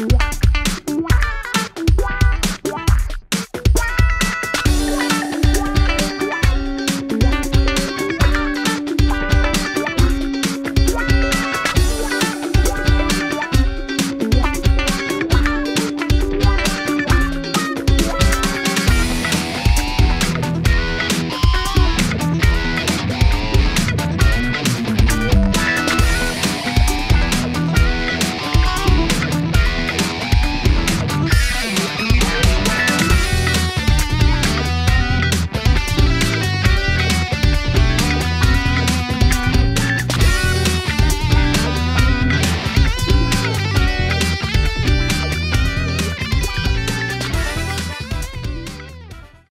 Yeah.